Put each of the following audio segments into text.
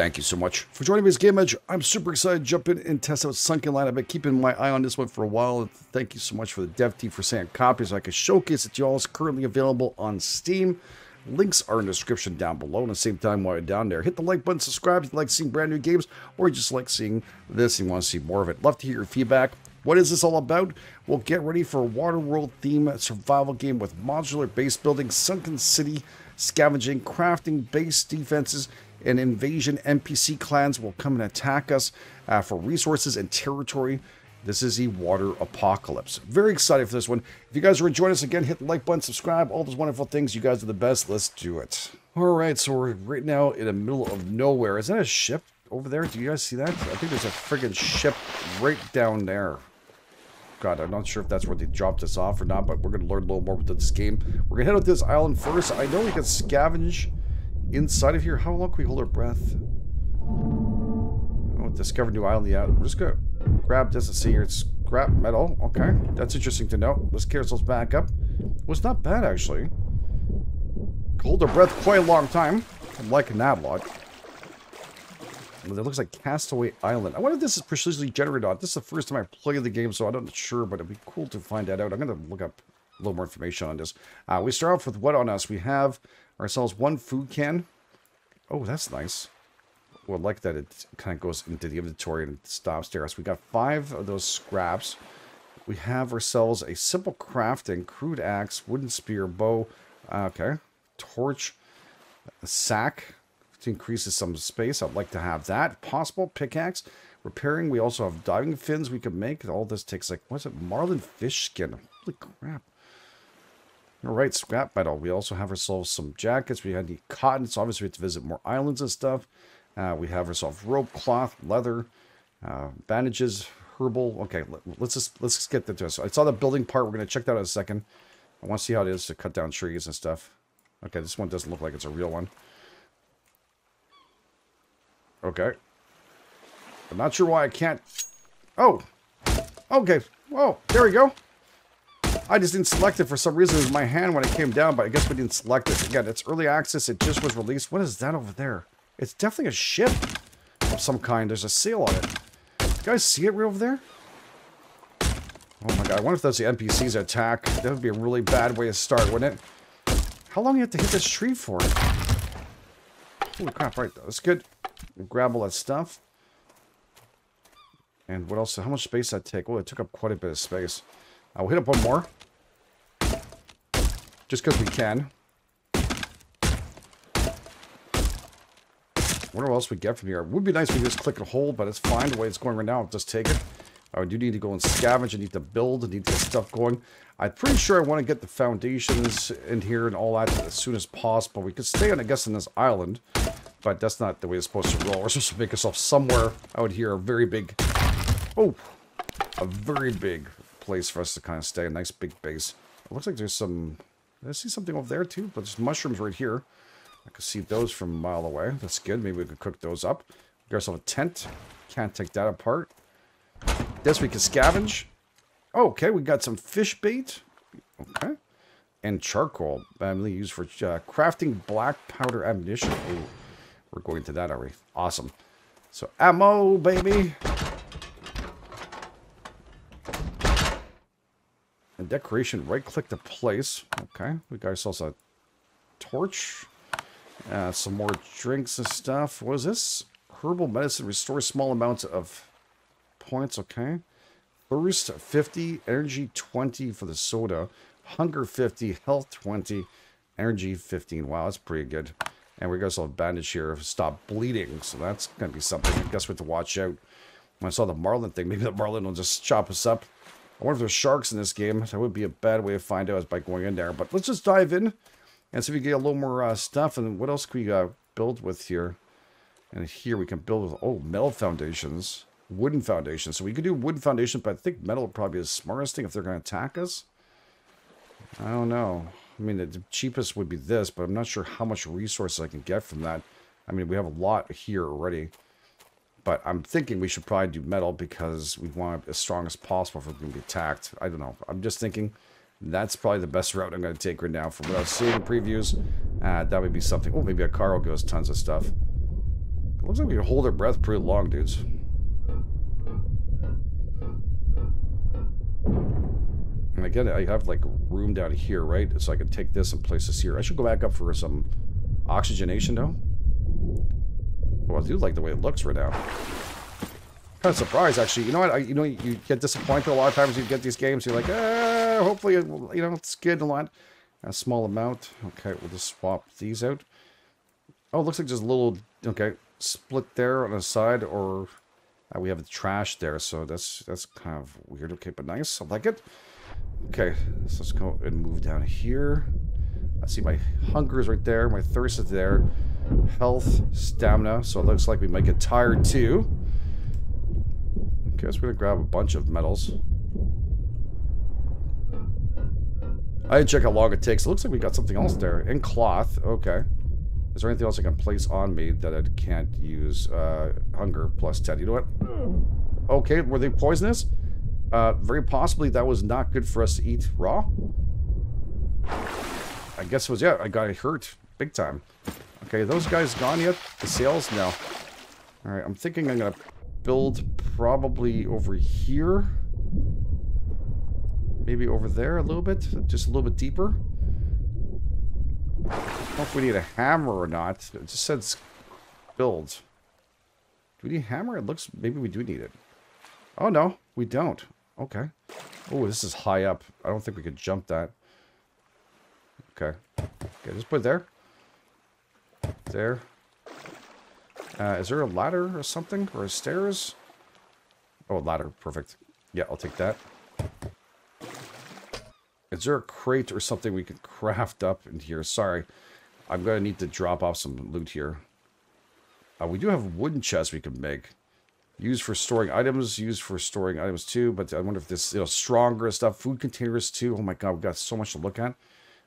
Thank you so much for joining me as GameEdged. I'm super excited to jump in and test out Sunkenland. I've been keeping my eye on this one for a while. Thank you so much for the dev team for sending copies I can showcase it to y'all. It's currently available on Steam. Links are in the description down below. And at the same time, while you're down there, hit the like button, subscribe if you like seeing brand new games, or you just like seeing this and you want to see more of it. Love to hear your feedback. What is this all about? Well, get ready for a Waterworld theme survival game with modular base building, sunken city, scavenging, crafting, base defenses, and invasion NPC clans will come and attack us uh, for resources and territory. This is the water apocalypse. Very excited for this one. If you guys are enjoying us again, hit the like button, subscribe, all those wonderful things. You guys are the best. Let's do it. All right, so we're right now in the middle of nowhere. Is that a ship over there? Do you guys see that? I think there's a friggin' ship right down there. God, I'm not sure if that's where they dropped us off or not, but we're going to learn a little more about this game. We're going to head out this island first. I know we can scavenge inside of here. How long can we hold our breath? Oh, discover new island. Yeah, we're just to grab this and see here. It's scrap metal. Okay, that's interesting to know. Let's get ourselves back up. Well, not bad, actually. Hold our breath quite a long time. I'm liking that lot. It looks like Castaway Island. I wonder if this is precisely generated on. This is the first time I play the game, so I'm not sure, but it'd be cool to find that out. I'm going to look up a little more information on this. Uh, we start off with what on us? We have ourselves one food can. Oh, that's nice. Well, like that it kind of goes into the inventory and stops there. So we got five of those scraps. We have ourselves a simple crafting, crude axe, wooden spear, bow. Uh, okay. Torch, sack, to increase some space. I'd like to have that. Possible pickaxe. Repairing, we also have diving fins we could make. All this takes like, what's it? Marlin fish skin. Holy crap. All right, scrap metal. We also have ourselves some jackets. We had the cotton, so obviously we have to visit more islands and stuff. Uh, we have ourselves rope, cloth, leather, uh, bandages, herbal. Okay, let, us just let's just get into this. I saw the building part. We're gonna check that out in a second. I want to see how it is to cut down trees and stuff. Okay, this one doesn't look like it's a real one. Okay. I'm not sure why I can't... Oh! Okay. Whoa, there we go. I just didn't select it for some reason. It was my hand when it came down, but I guess we didn't select it. Again, it's early access. It just was released. What is that over there? It's definitely a ship of some kind. There's a seal on it. You guys see it right over there? Oh my god, I wonder if that's the NPCs attack. That would be a really bad way to start, wouldn't it? How long do you have to hit this tree for? Holy crap, right, that's good. Grab all that stuff. And what else? How much space that take? Well, it took up quite a bit of space. I'll hit up one more. Just because we can. wonder what else we get from here. It would be nice if we just click and hold, but it's fine the way it's going right now. Just take it. Oh, I do need to go and scavenge. I need to build. I need to get stuff going. I'm pretty sure I want to get the foundations in here and all that as soon as possible. We could stay on, I guess, on this island. But that's not the way it's supposed to roll. We're supposed to make ourselves somewhere out here. A very big... Oh! A very big place for us to kind of stay. A nice big base. It looks like there's some... I see something over there too? But there's mushrooms right here. I can see those from a mile away. That's good. Maybe we could cook those up. Get ourselves a tent. Can't take that apart. This we can scavenge. Oh, okay, we got some fish bait. Okay. And charcoal. Mainly used for uh, crafting black powder ammunition. Ooh. We're going to that, are we? Awesome. So, ammo, baby. And decoration, right-click to place. Okay, we got ourselves a torch. Uh, some more drinks and stuff. What is this? Herbal medicine restores small amounts of points. Okay. Thirst 50, energy 20 for the soda. Hunger 50, health 20, energy 15. Wow, that's pretty good. And we got a bandage here. Stop bleeding. So that's going to be something. I guess we have to watch out. When I saw the Marlin thing, maybe the Marlin will just chop us up. I wonder if there's sharks in this game. That would be a bad way to find out is by going in there. But let's just dive in and see if we get a little more uh, stuff. And what else can we uh, build with here? And here we can build with, oh, metal foundations. Wooden foundations. So we could do wooden foundations, but I think metal probably be the smartest thing if they're going to attack us. I don't know. I mean, the cheapest would be this, but I'm not sure how much resources I can get from that. I mean, we have a lot here already. But I'm thinking we should probably do metal because we want it as strong as possible if we're going to be attacked. I don't know. I'm just thinking that's probably the best route I'm going to take right now. From what I was seeing in previews, uh, that would be something. Oh, maybe a car will give us tons of stuff. It looks like we can hold our breath pretty long, dudes. And again, I have like room down here, right? So I can take this and place this here. I should go back up for some oxygenation, though. Well, I do like the way it looks right now. Kind of surprised, actually. You know what? I, you know, you get disappointed a lot of times. You get these games, you're like, eh, hopefully, it, will, you know, it's good a lot. A small amount. Okay, we'll just swap these out. Oh, it looks like just a little, okay, split there on the side, or uh, we have the trash there, so that's that's kind of weird. Okay, but nice. I like it. Okay, so let's go and move down here. I see my hunger is right there. My thirst is there. Health, stamina. So it looks like we might get tired too. Okay, so we're to grab a bunch of metals. I didn't check how long it takes. It looks like we got something else there. In cloth. Okay. Is there anything else I can place on me that I can't use? Uh, hunger plus 10. You know what? Okay, were they poisonous? Uh, very possibly that was not good for us to eat raw. I guess it was, yeah, I got hurt big time. Okay, those guys gone yet? The sails? No. Alright, I'm thinking I'm going to build probably over here. Maybe over there a little bit, just a little bit deeper. I don't know if we need a hammer or not. It just says build. Do we need a hammer? It looks, maybe we do need it. Oh no, we don't. Okay. Oh, this is high up. I don't think we could jump that. Okay. Okay, just put it there. There. Uh, is there a ladder or something? Or stairs? Oh, ladder. Perfect. Yeah, I'll take that. Is there a crate or something we could craft up in here? Sorry. I'm going to need to drop off some loot here. Uh, we do have wooden chests we can make. Used for storing items, used for storing items too, but I wonder if this, you know, stronger stuff, food containers too. Oh my god, we've got so much to look at.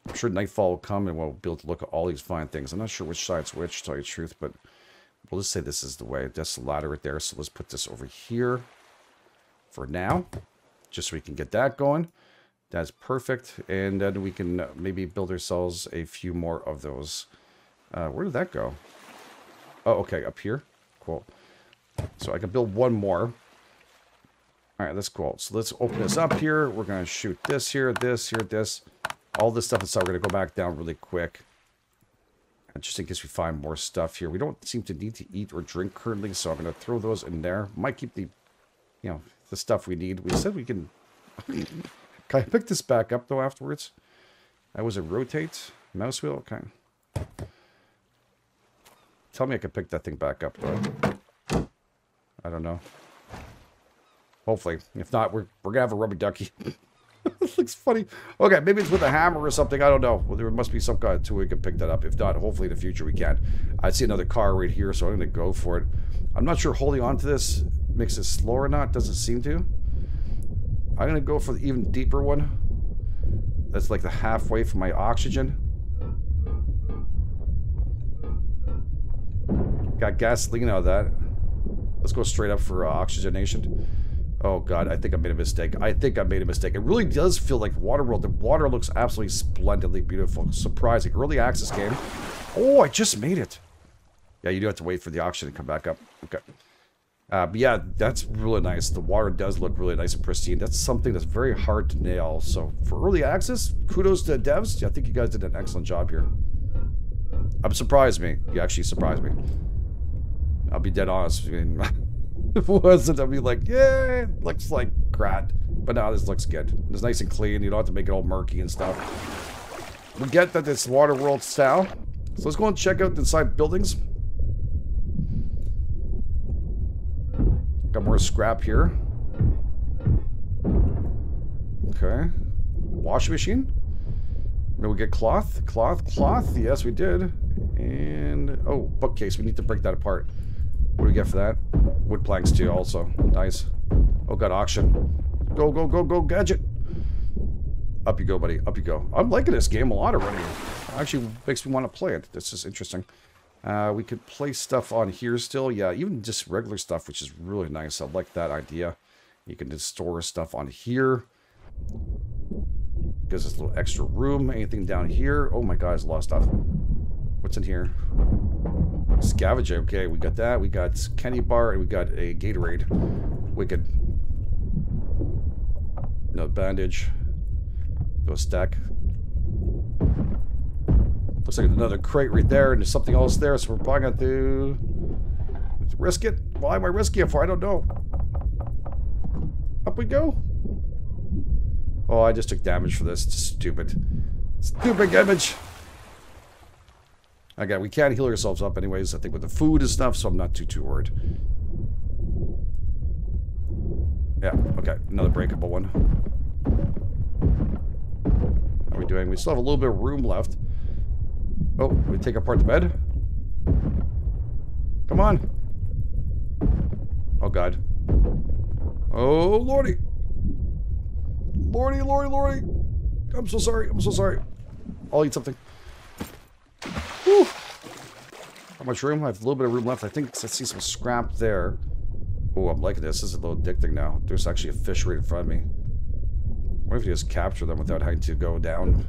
I'm sure nightfall will come and we'll be able to look at all these fine things. I'm not sure which side's which, to tell you the truth, but we'll just say this is the way. That's the ladder right there, so let's put this over here for now, just so we can get that going. That's perfect, and then we can maybe build ourselves a few more of those. Uh, where did that go? Oh, okay, up here. Cool. So I can build one more. All right, that's cool. So let's open this up here. We're going to shoot this here, this here, this. All this stuff and aside, we're going to go back down really quick. Just in case we find more stuff here. We don't seem to need to eat or drink currently, so I'm going to throw those in there. Might keep the, you know, the stuff we need. We said we can... can I pick this back up, though, afterwards? That was a rotate. Mouse wheel? Okay. Tell me I can pick that thing back up, though. I don't know. Hopefully. If not, we're, we're going to have a rubber ducky. looks funny. Okay, maybe it's with a hammer or something. I don't know. Well, there must be some kind of tool we can pick that up. If not, hopefully in the future we can. I see another car right here, so I'm going to go for it. I'm not sure holding on to this makes it slow or not. Doesn't seem to. I'm going to go for the even deeper one. That's like the halfway from my oxygen. Got gasoline out of that. Let's go straight up for uh, oxygenation. Oh god, I think I made a mistake. I think I made a mistake. It really does feel like Waterworld. The water looks absolutely splendidly beautiful. Surprising. Early access game. Oh, I just made it. Yeah, you do have to wait for the oxygen to come back up. Okay. Uh, but yeah, that's really nice. The water does look really nice and pristine. That's something that's very hard to nail. So for early access, kudos to devs. I think you guys did an excellent job here. I'm surprised me. You actually surprised me. I'll be dead honest. I mean, it wasn't, I'd be like, yeah, it looks like crap. But now this looks good. It's nice and clean. You don't have to make it all murky and stuff. We get that it's Waterworld style. So let's go and check out the inside buildings. Got more scrap here. Okay. Washing machine. Maybe we get cloth? Cloth? Cloth? Yes, we did. And, oh, bookcase. We need to break that apart. What do we get for that? Wood planks too, also. Nice. Oh, got auction. Go, go, go, go, gadget. Up you go, buddy. Up you go. I'm liking this game a lot already. Actually makes me want to play it. This is interesting. Uh, we could place stuff on here still. Yeah, even just regular stuff, which is really nice. I like that idea. You can just store stuff on here. Gives us a little extra room. Anything down here? Oh my god, lot of stuff. What's in here? Scavenge, okay, we got that. We got Kenny Bar and we got a Gatorade. Wicked. No bandage. A stack. Looks like another crate right there, and there's something else there, so we're probably going to risk it. Why am I risking it for? I don't know. Up we go. Oh, I just took damage for this. It's stupid. Stupid damage. Okay, we can't heal ourselves up anyways, I think with the food and stuff, so I'm not too, too worried. Yeah, okay, another breakable one. How are we doing? We still have a little bit of room left. Oh, we take apart the bed? Come on. Oh, God. Oh, lordy. Lordy, lordy, lordy. I'm so sorry. I'm so sorry. I'll eat something. Whew. How much room? I have a little bit of room left. I think I see some scrap there. Oh, I'm liking this. This is a little addicting now. There's actually a fish right in front of me. What if you just capture them without having to go down?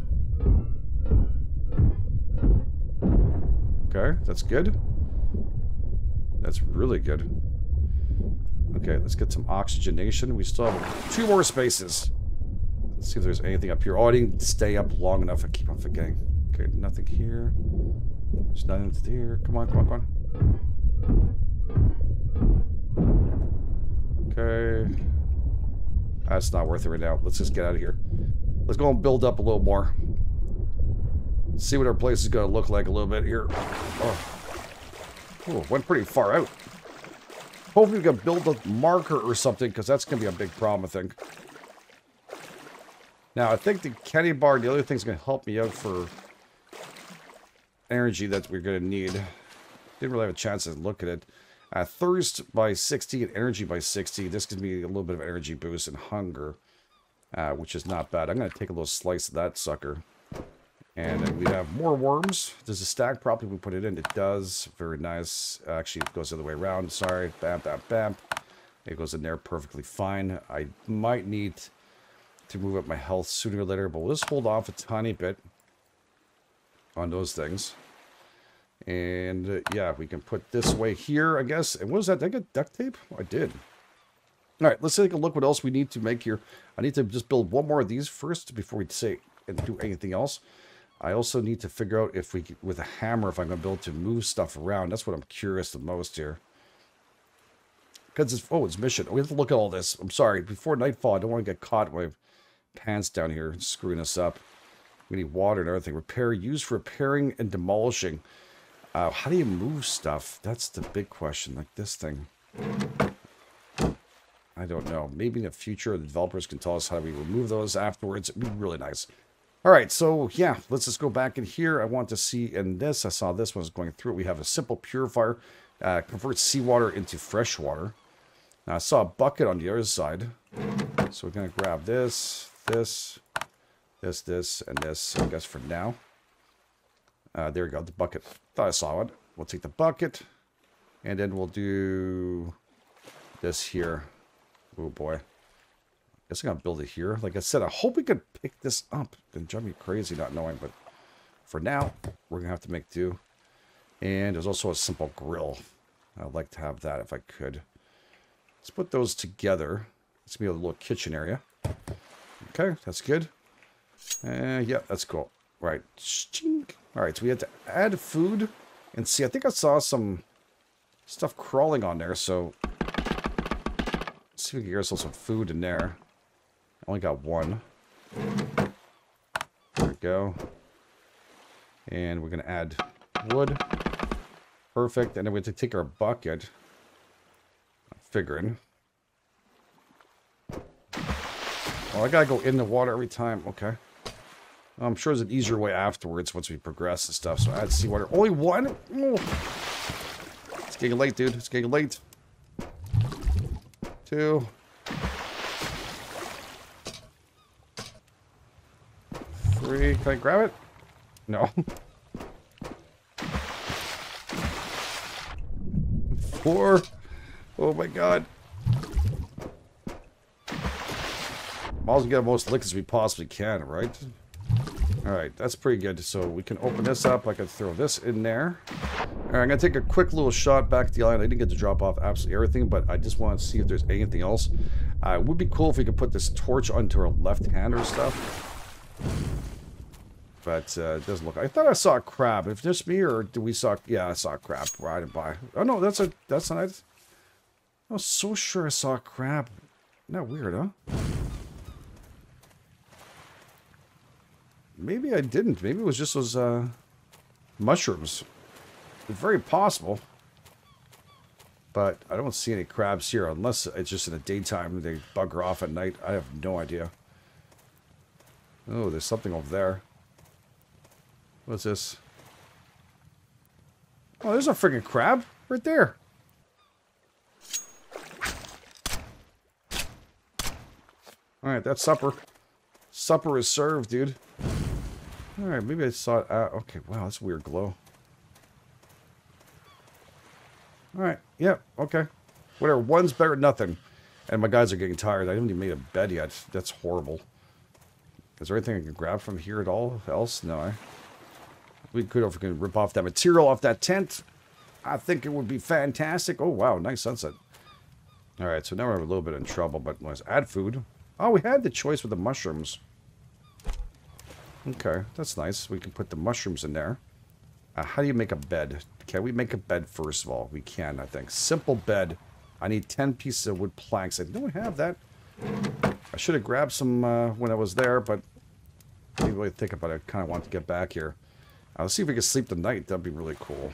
Okay, that's good. That's really good. Okay, let's get some oxygenation. We still have two more spaces. Let's see if there's anything up here. Oh, I didn't stay up long enough. I keep on forgetting. Okay, nothing here. There's nothing here. Come on, come on, come on. Okay. That's not worth it right now. Let's just get out of here. Let's go and build up a little more. See what our place is going to look like a little bit here. Oh. Ooh, went pretty far out. Hopefully we can build a marker or something, because that's going to be a big problem, I think. Now, I think the Kenny bar, the other thing's going to help me out for energy that we're going to need. Didn't really have a chance to look at it. Uh, thirst by 60 and energy by 60. This gives me a little bit of energy boost and hunger, uh, which is not bad. I'm going to take a little slice of that sucker. And we have more worms. Does it stack properly we put it in? It does. Very nice. Actually, it goes the other way around. Sorry. Bam, bam, bam. It goes in there perfectly fine. I might need to move up my health sooner or later, but we'll just hold off a tiny bit on those things. And uh, yeah, we can put this way here, I guess. And what was that? Did I get duct tape? Oh, I did. All right, let's take a look what else we need to make here. I need to just build one more of these first before we say and do anything else. I also need to figure out if we, with a hammer, if I'm going to be able to move stuff around. That's what I'm curious the most here. Because it's, oh, it's mission. We have to look at all this. I'm sorry. Before nightfall, I don't want to get caught with my pants down here screwing us up. We need water and everything. Repair, used for repairing and demolishing. Uh, how do you move stuff? That's the big question. Like this thing. I don't know. Maybe in the future, the developers can tell us how we remove those afterwards. It'd be really nice. All right, so yeah, let's just go back in here. I want to see in this, I saw this one's going through. We have a simple purifier, uh, converts seawater into fresh water. Now I saw a bucket on the other side. So we're going to grab this, this, this, this, and this, I guess for now. Uh, there we go, the bucket. Thought I saw it. We'll take the bucket, and then we'll do this here. Oh boy. I guess I'm to build it here. Like I said, I hope we could pick this up. It'd drive me crazy not knowing, but for now, we're to have to make do. And there's also a simple grill. I'd like to have that if I could. Let's put those together. It's to be a little kitchen area. Okay, that's good. Uh, yeah, that's cool. Right. All right, so we had to add food. And see, I think I saw some stuff crawling on there, so... Let's see if we can get ourselves some food in there. I only got one. There we go. And we're going to add wood. Perfect. And then we have to take our bucket. I'm figuring. Well, I gotta go in the water every time. Okay. I'm sure there's an easier way afterwards once we progress and stuff. So I seawater. Only one? Oh. It's getting late, dude. It's getting late. Two. Three. Can I grab it? No. Four. Oh my god. Might as well get the most lick as we possibly can, right? Alright, that's pretty good. So we can open this up. I can throw this in there. Alright, I'm going to take a quick little shot back to the island. I didn't get to drop off absolutely everything, but I just want to see if there's anything else. Uh, it would be cool if we could put this torch onto our left hand or stuff. But uh, it doesn't look... I thought I saw a crab. If just me or do we saw... Yeah, I saw a crab riding by. Oh, no, that's a... That's nice... I was so sure I saw a crab. That weird, huh? Maybe I didn't. Maybe it was just those uh, mushrooms. It's very possible. But I don't see any crabs here unless it's just in the daytime. They bugger off at night. I have no idea. Oh, there's something over there. What's this? Oh, there's a freaking crab right there. Alright, that's supper. Supper is served, dude. Alright, maybe I saw it. Uh, okay, wow, that's a weird glow. Alright, yeah, okay. Whatever, one's better than nothing. And my guys are getting tired. I haven't even made a bed yet. That's horrible. Is there anything I can grab from here at all else? No. I, we could if we can rip off that material off that tent. I think it would be fantastic. Oh, wow, nice sunset. Alright, so now we're a little bit in trouble, but let's add food. Oh, we had the choice with the mushrooms. Okay, that's nice. We can put the mushrooms in there. Uh, how do you make a bed? Can we make a bed first of all? We can, I think. Simple bed. I need 10 pieces of wood planks. I don't have that. I should have grabbed some uh, when I was there, but I didn't really think about it. I kind of want to get back here. Uh, let's see if we can sleep the night. That'd be really cool.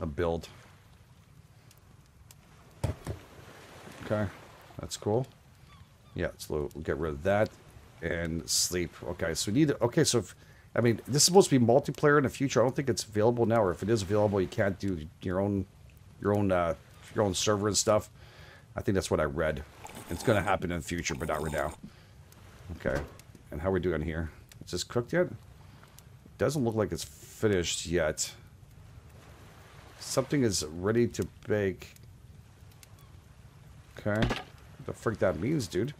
A build. Okay, that's cool. Yeah, we'll get rid of that and sleep. Okay, so we need... Okay, so... If, I mean, this is supposed to be multiplayer in the future. I don't think it's available now, or if it is available, you can't do your own your own uh, your own server and stuff. I think that's what I read. It's going to happen in the future, but not right now. Okay. And how we doing here? Is this cooked yet? Doesn't look like it's finished yet. Something is ready to bake. Okay. What the frick that means, dude?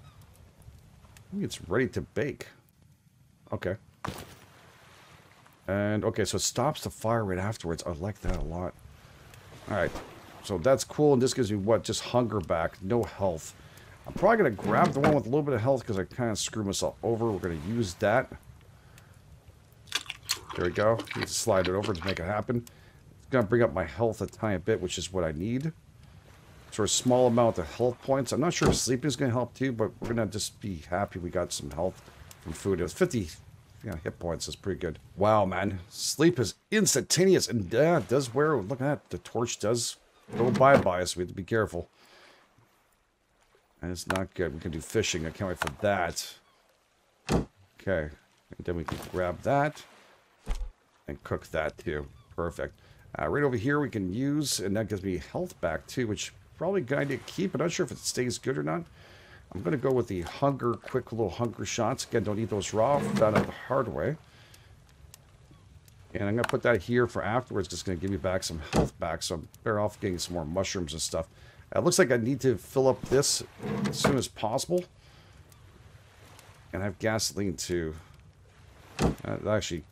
It's ready to bake. Okay. And, okay, so it stops the fire right afterwards. I like that a lot. Alright. So that's cool, and this gives me, what, just hunger back. No health. I'm probably going to grab the one with a little bit of health because I kind of screwed myself over. We're going to use that. There we go. Need to slide it over to make it happen. It's going to bring up my health a tiny bit, which is what I need. So a small amount of health points. I'm not sure if sleeping is going to help too, but we're going to just be happy we got some health from food. It was 50 you know, hit points is pretty good. Wow, man. Sleep is instantaneous. And yeah, does wear, look at that. The torch does go bye-bye, so we have to be careful. And it's not good. We can do fishing. I can't wait for that. Okay. And then we can grab that and cook that too. Perfect. Uh, right over here we can use, and that gives me health back too, which Probably idea to keep. I'm not sure if it stays good or not. I'm going to go with the hunger, quick little hunger shots. Again, don't eat those raw. Found out the hard way. And I'm going to put that here for afterwards. Just going to give me back some health back. So I'm better off getting some more mushrooms and stuff. It looks like I need to fill up this as soon as possible. And I have gasoline too. Uh, actually,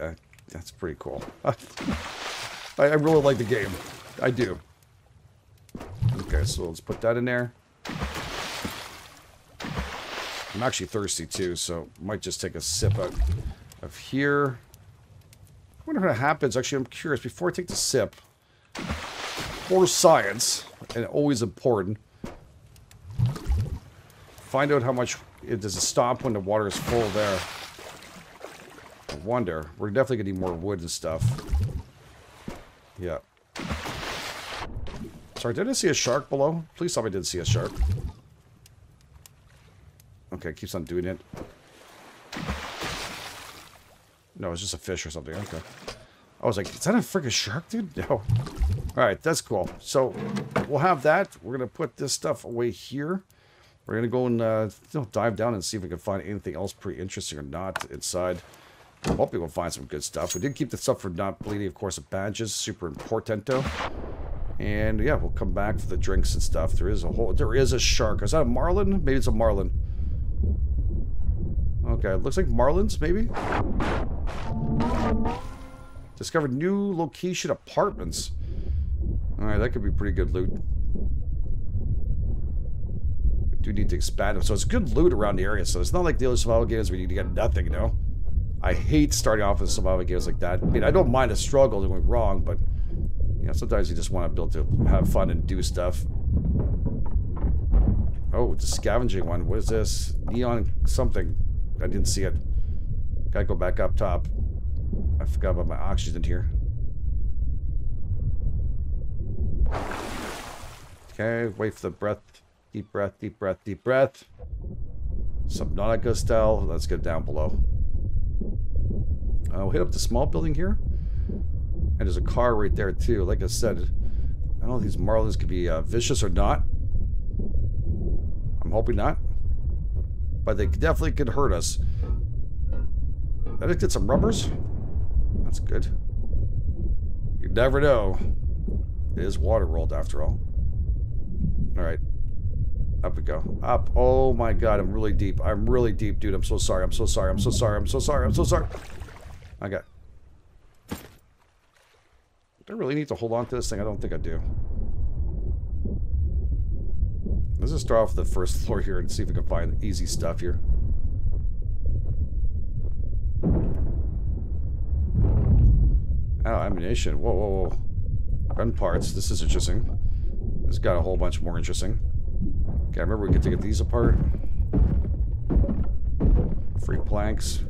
uh, that's pretty cool. I, I really like the game. I do. So let's put that in there. I'm actually thirsty too, so might just take a sip of, of here. I wonder what happens. Actually, I'm curious. Before I take the sip, for science, and always important, find out how much it does it stop when the water is full there. I wonder. We're definitely going to need more wood and stuff. Yeah. Sorry, did I see a shark below? Please tell me I didn't see a shark. Okay, keeps on doing it. No, it's just a fish or something. Okay. I was like, is that a freaking shark, dude? No. Alright, that's cool. So, we'll have that. We're going to put this stuff away here. We're going to go and uh, dive down and see if we can find anything else pretty interesting or not inside. Hoping we'll find some good stuff. We did keep the stuff for not bleeding, of course, of badges. Super importanto. And yeah, we'll come back for the drinks and stuff. There is a whole, there is a shark. Is that a marlin? Maybe it's a marlin. Okay, looks like marlins, maybe? Discovered new location apartments. Alright, that could be pretty good loot. We do need to expand them. So it's good loot around the area. So it's not like the other survival games where you need to get nothing, you know? I hate starting off with survival games like that. I mean, I don't mind a struggle doing wrong, but you know, sometimes you just want to build to have fun and do stuff. Oh, it's a scavenging one. What is this? Neon something. I didn't see it. Gotta go back up top. I forgot about my oxygen here. Okay, wait for the breath. Deep breath, deep breath, deep breath. Subnautica style. Let's get down below. Uh, we'll hit up the small building here. And there's a car right there too. Like I said, I don't know if these marlins could be uh, vicious or not. I'm hoping not. But they definitely could hurt us. Let us get some rubbers. That's good. You never know. It is Waterworld after all. Alright. Up we go. Up. Oh my god, I'm really deep. I'm really deep, dude. I'm so sorry. I'm so sorry. I'm so sorry. I'm so sorry. I'm so sorry. I got... I really need to hold on to this thing? I don't think I do. Let's just start off the first floor here and see if we can find easy stuff here. Oh, ammunition. Whoa, whoa, whoa. Gun parts. This is interesting. This got a whole bunch more interesting. Okay, I remember we get to get these apart. Free planks.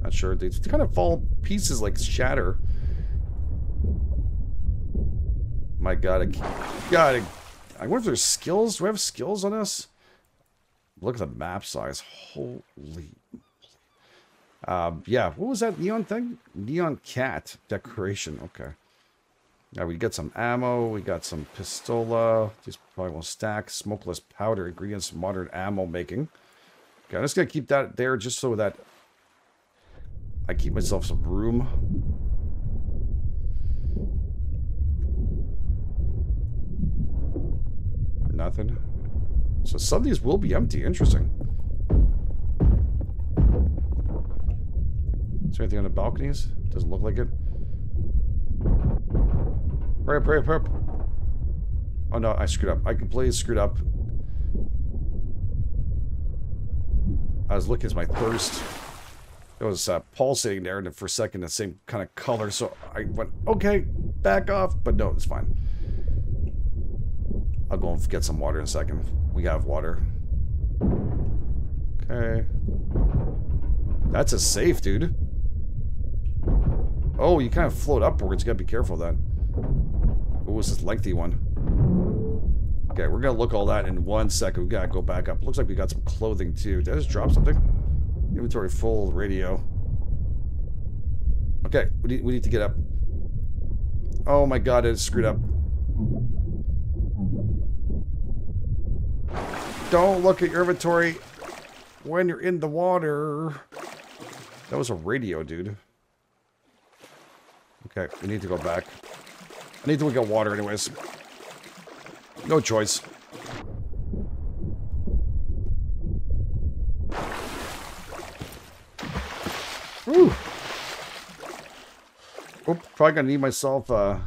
Not sure. They kind of fall pieces like shatter. My god, I, god, I, I wonder if there's skills. Do we have skills on this? Look at the map size. Holy. Um, yeah, what was that neon thing? Neon cat decoration. Okay. Now we got some ammo. We got some pistola. These probably will stack. Smokeless powder. Ingredients modern ammo making. Okay, I'm just going to keep that there just so that I keep myself some room. Nothing. So some of these will be empty. Interesting. Is there anything on the balconies? Doesn't look like it. Hurry up, hurry up, hurry up. Oh no, I screwed up. I completely screwed up. I was looking at my thirst. It was uh, pulsating there, and for a second, the same kind of color. So I went, okay, back off. But no, it's fine. I'll go and get some water in a second. We have water. Okay. That's a safe, dude. Oh, you kind of float upwards. You gotta be careful then. What was this lengthy one? Okay, we're gonna look all that in one second. We gotta go back up. Looks like we got some clothing too. Did I just drop something? Inventory full, radio. Okay, we need, we need to get up. Oh my god, it screwed up. Don't look at your inventory when you're in the water. That was a radio, dude. Okay, we need to go back. I need to get water anyways. No choice. Whew. Oop, probably gonna need myself uh,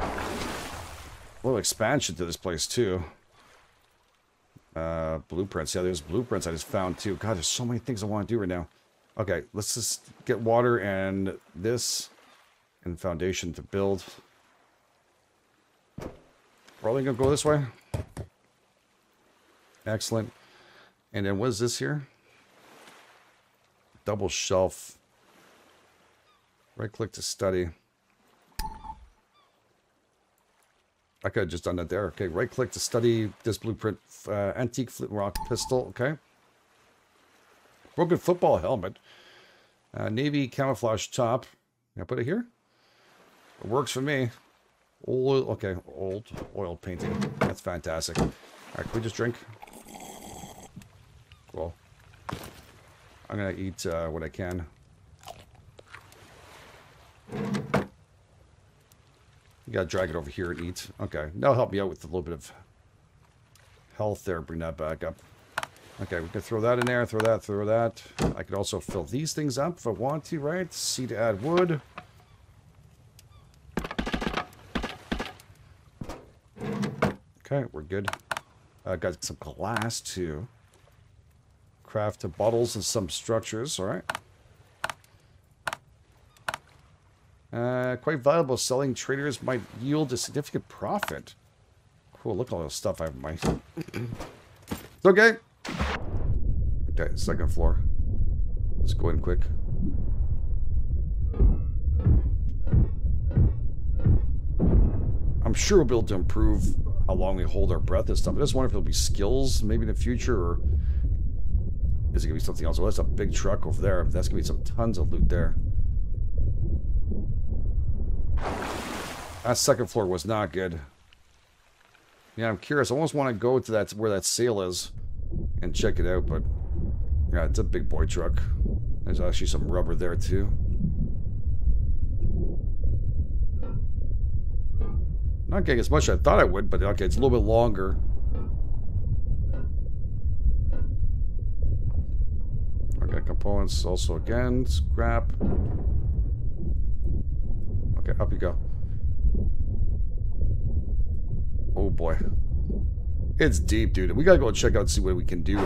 a little expansion to this place too. Uh, blueprints. Yeah, there's blueprints I just found too. God, there's so many things I want to do right now. Okay, let's just get water and this and foundation to build. Probably gonna go this way. Excellent. And then what is this here? Double shelf. Right click to study. I could have just done that there. Okay, right click to study this blueprint. Uh, antique flintlock pistol. Okay. Broken football helmet. Uh, navy camouflage top. Can I put it here? It works for me. Oil, okay, old oil painting. That's fantastic. All right, can we just drink? Cool. I'm gonna eat uh, what I can. You gotta drag it over here and eat. Okay, that'll help me out with a little bit of health there. Bring that back up. Okay, we can throw that in there, throw that, throw that. I could also fill these things up if I want to, right? C to add wood. Okay, we're good. I uh, got some glass too. Craft bottles and some structures, alright. Uh, quite valuable. Selling traders might yield a significant profit. Cool, look at all the stuff I have in my... it's okay. Okay, second floor. Let's go in quick. I'm sure we'll be able to improve how long we hold our breath and stuff. I just wonder if it'll be skills maybe in the future or is it going to be something else? Well, that's a big truck over there. That's going to be some tons of loot there. That second floor was not good. Yeah, I'm curious. I almost want to go to that where that sail is and check it out, but yeah, it's a big boy truck. There's actually some rubber there too. Not getting as much as I thought I would, but okay, it's a little bit longer. Okay, components also again, scrap. Okay, up you go. Oh boy. It's deep, dude. We gotta go check out and see what we can do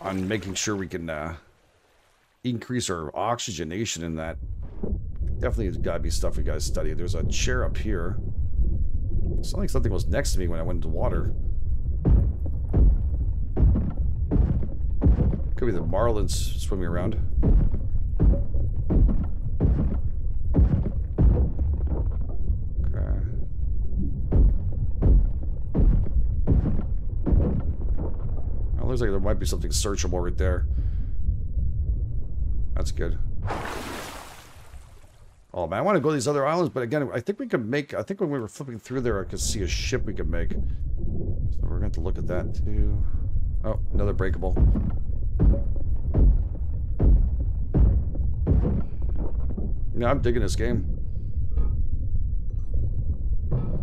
on making sure we can uh, increase our oxygenation in that Definitely has got to be stuff we got to study. There's a chair up here. It sounded like something was next to me when I went into water. Could be the marlins swimming around. Looks like there might be something searchable right there. That's good. Oh man, I want to go to these other islands, but again, I think we could make, I think when we were flipping through there, I could see a ship we could make. So we're going to look at that too. Oh, another breakable. Yeah, I'm digging this game.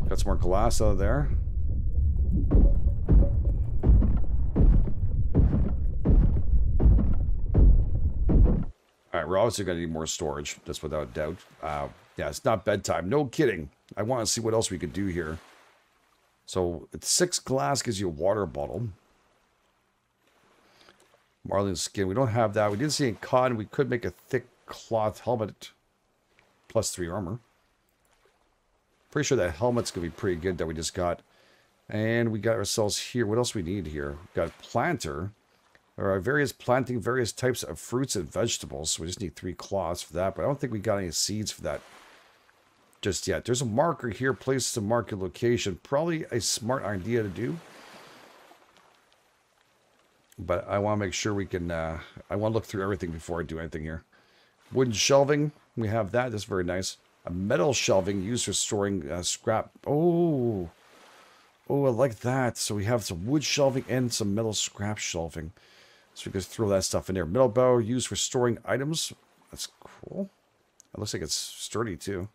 Got some more glass out of there. We're obviously going to need more storage, just without doubt. Uh, yeah, it's not bedtime. No kidding. I want to see what else we could do here. So, six glass gives you a water bottle. Marlin skin. We don't have that. We didn't see any cotton. We could make a thick cloth helmet. Plus three armor. Pretty sure that helmet's going to be pretty good that we just got. And we got ourselves here. What else we need here? We got planter. There are various planting various types of fruits and vegetables. So we just need three cloths for that. But I don't think we got any seeds for that just yet. There's a marker here, place to mark your location. Probably a smart idea to do. But I want to make sure we can, uh, I want to look through everything before I do anything here. Wooden shelving, we have that. That's very nice. A metal shelving used for storing uh, scrap. Oh, oh, I like that. So we have some wood shelving and some metal scrap shelving. So we can throw that stuff in there. Metal bow used for storing items. That's cool. It looks like it's sturdy too.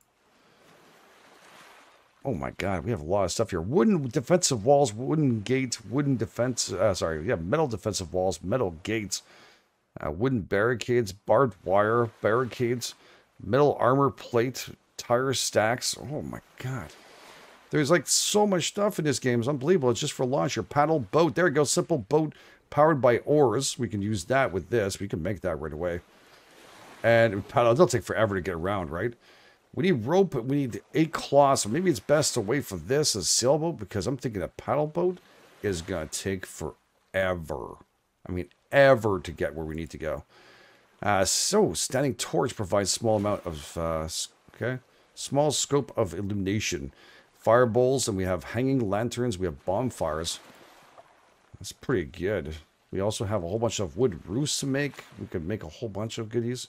Oh my god, we have a lot of stuff here. Wooden defensive walls, wooden gates, wooden defense, uh, sorry, yeah, metal defensive walls, metal gates, uh, wooden barricades, barbed wire, barricades, metal armor plate, tire stacks. Oh my god. There's like so much stuff in this game. It's unbelievable. It's just for launch. Your paddle boat. There you go. Simple boat powered by oars. We can use that with this. We can make that right away. And paddle, it'll take forever to get around, right? We need rope, we need eight claws. So maybe it's best to wait for this as sailboat because I'm thinking a paddle boat is going to take forever. I mean, ever to get where we need to go. Uh, so, standing torch provides small amount of, uh, okay, small scope of illumination. Fire bowls, and we have hanging lanterns. We have bonfires. That's pretty good. We also have a whole bunch of wood roofs to make. We could make a whole bunch of goodies.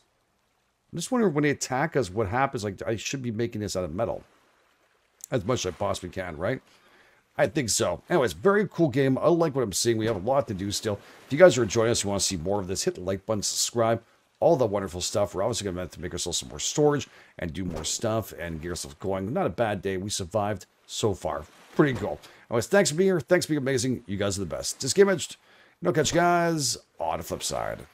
I'm just wondering when they attack us, what happens? Like, I should be making this out of metal. As much as I possibly can, right? I think so. Anyways, very cool game. I like what I'm seeing. We have a lot to do still. If you guys are enjoying us, you want to see more of this, hit the like button, subscribe, all the wonderful stuff. We're obviously going to make ourselves some more storage and do more stuff and get ourselves going. Not a bad day. We survived so far. Pretty cool. Anyways, thanks for being here. Thanks for being amazing. You guys are the best. Just game And catch guys on the flip side.